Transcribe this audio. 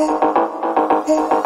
hey, hey.